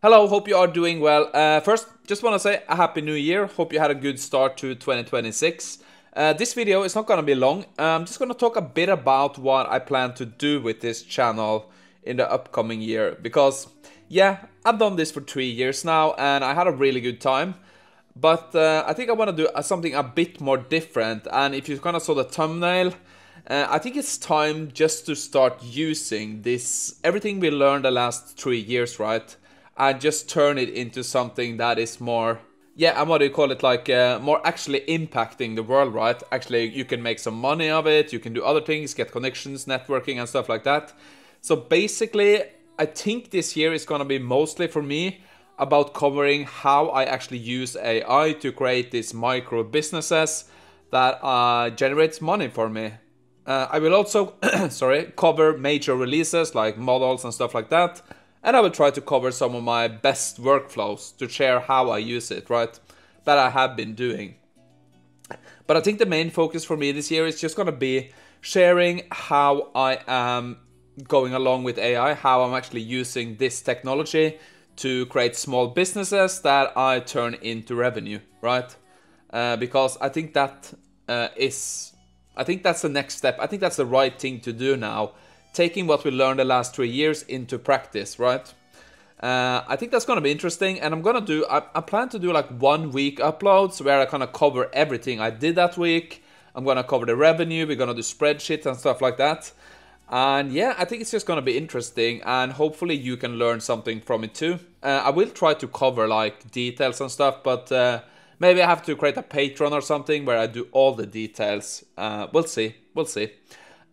Hello, hope you are doing well. Uh, first, just want to say a happy new year. Hope you had a good start to 2026. Uh, this video is not going to be long. I'm just going to talk a bit about what I plan to do with this channel in the upcoming year. Because, yeah, I've done this for three years now and I had a really good time. But uh, I think I want to do something a bit more different. And if you kind of saw the thumbnail, uh, I think it's time just to start using this, everything we learned the last three years, right? And just turn it into something that is more yeah and what do you call it? Like uh, more actually impacting the world right? Actually you can make some money of it you can do other things get connections networking and stuff like that. So basically i think this year is going to be mostly for me about covering how i actually use ai to create these micro businesses that uh, generates money for me. Uh, i will also sorry cover major releases like models and stuff like that and I will try to cover some of my best workflows to share how I use it, right? That I have been doing. But I think the main focus for me this year is just going to be sharing how I am going along with AI, how I'm actually using this technology to create small businesses that I turn into revenue, right? Uh, because I think that uh, is, I think that's the next step. I think that's the right thing to do now taking what we learned the last three years into practice, right? Uh, I think that's gonna be interesting, and I'm gonna do. I, I plan to do like one week uploads where I kind of cover everything I did that week. I'm gonna cover the revenue. We're gonna do spreadsheets and stuff like that. And yeah, I think it's just gonna be interesting, and hopefully you can learn something from it too. Uh, I will try to cover like details and stuff, but uh, maybe I have to create a Patreon or something where I do all the details. Uh, we'll see. We'll see.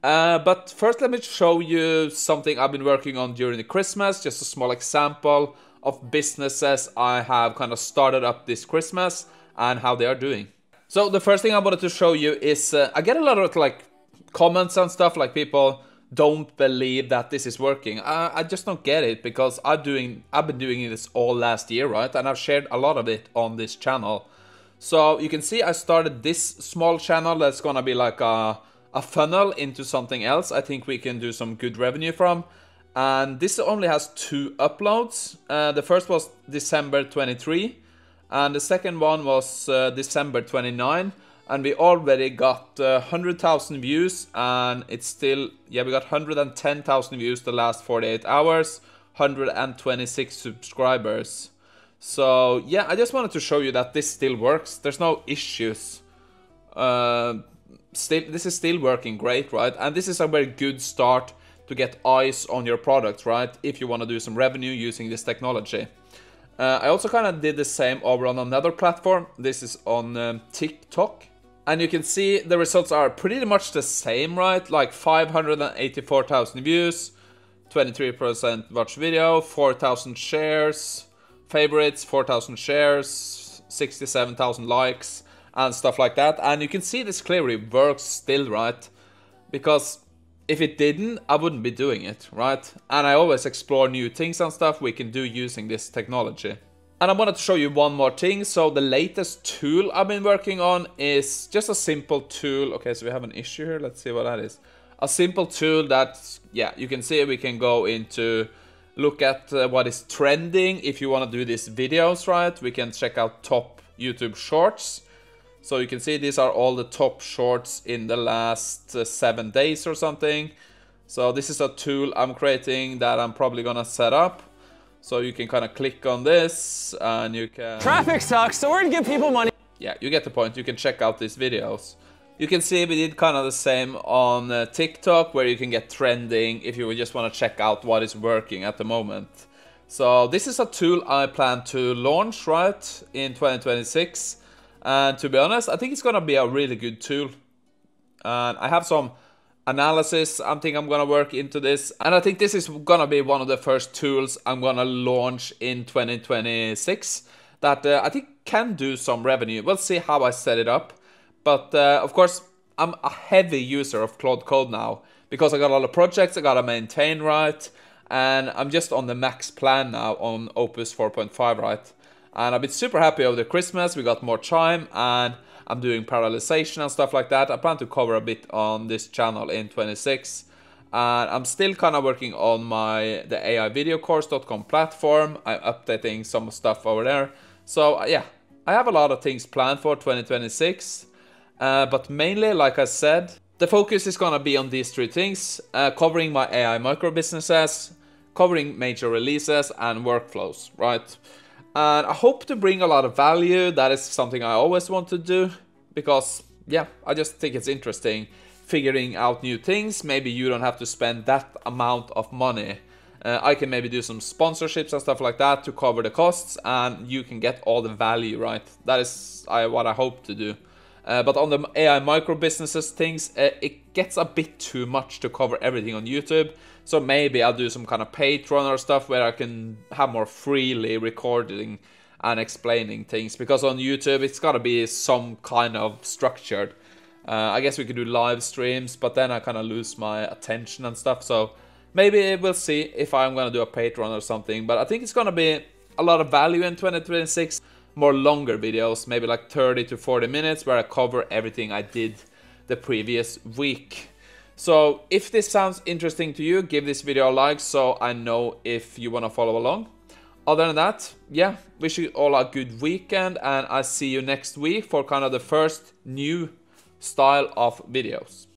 Uh, but first, let me show you something I've been working on during the Christmas. Just a small example of businesses I have kind of started up this Christmas and how they are doing. So the first thing I wanted to show you is uh, I get a lot of like comments and stuff like people don't believe that this is working. I, I just don't get it because I'm doing I've been doing this all last year, right? And I've shared a lot of it on this channel. So you can see I started this small channel that's gonna be like a a funnel into something else I think we can do some good revenue from. And this only has two uploads. Uh, the first was December 23 and the second one was uh, December 29 and we already got uh, 100,000 views and it's still yeah we got 110,000 views the last 48 hours 126 subscribers so yeah I just wanted to show you that this still works there's no issues uh, still this is still working great, right? And this is a very good start to get eyes on your product, right? If you want to do some revenue using this technology. Uh, I also kind of did the same over on another platform. This is on um, TikTok. And you can see the results are pretty much the same, right? Like 584,000 views, 23% watch video, 4,000 shares, favorites, 4,000 shares, 67,000 likes and stuff like that. And you can see this clearly works still, right? Because if it didn't, I wouldn't be doing it, right? And I always explore new things and stuff we can do using this technology. And I wanted to show you one more thing. So the latest tool I've been working on is just a simple tool. Okay, so we have an issue here. Let's see what that is. A simple tool that, yeah, you can see we can go into look at uh, what is trending. If you want to do these videos, right, we can check out top YouTube shorts. So you can see these are all the top shorts in the last uh, seven days or something. So this is a tool I'm creating that I'm probably gonna set up. So you can kind of click on this and you can... Traffic sucks, so we're gonna give people money. Yeah, you get the point. You can check out these videos. You can see we did kind of the same on uh, TikTok where you can get trending if you just want to check out what is working at the moment. So this is a tool I plan to launch right in 2026 and to be honest, I think it's gonna be a really good tool. And I have some analysis I think I'm gonna work into this. And I think this is gonna be one of the first tools I'm gonna launch in 2026 that uh, I think can do some revenue. We'll see how I set it up. But uh, of course, I'm a heavy user of Claude Code now because I got a lot of projects I gotta maintain right. And I'm just on the max plan now on Opus 4.5, right? And I've been super happy over the Christmas. We got more time and I'm doing parallelization and stuff like that. I plan to cover a bit on this channel in 26. And I'm still kind of working on my the AIvideocourse.com platform. I'm updating some stuff over there. So uh, yeah, I have a lot of things planned for 2026. Uh, but mainly, like I said, the focus is gonna be on these three things: uh, covering my AI micro businesses, covering major releases, and workflows. Right. And I hope to bring a lot of value. That is something I always want to do because, yeah, I just think it's interesting figuring out new things. Maybe you don't have to spend that amount of money. Uh, I can maybe do some sponsorships and stuff like that to cover the costs, and you can get all the value, right? That is I, what I hope to do. Uh, but on the AI micro businesses things, uh, it gets a bit too much to cover everything on YouTube. So maybe I'll do some kind of Patreon or stuff where I can have more freely recording and explaining things. Because on YouTube, it's gotta be some kind of structured. Uh, I guess we could do live streams, but then I kind of lose my attention and stuff. So maybe we'll see if I'm gonna do a Patreon or something. But I think it's gonna be a lot of value in 2026. More longer videos, maybe like 30 to 40 minutes, where I cover everything I did the previous week. So if this sounds interesting to you, give this video a like so I know if you want to follow along. Other than that, yeah, wish you all a good weekend and I see you next week for kind of the first new style of videos.